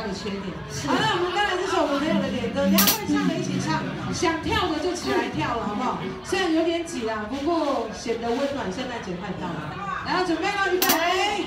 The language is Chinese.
他的缺点。好了我们当然这首我们朋友的点歌你要会唱的一起唱想跳的就起来跳了好不好？虽然有点挤啦不过显得温暖圣诞节快到了。来准备了预备。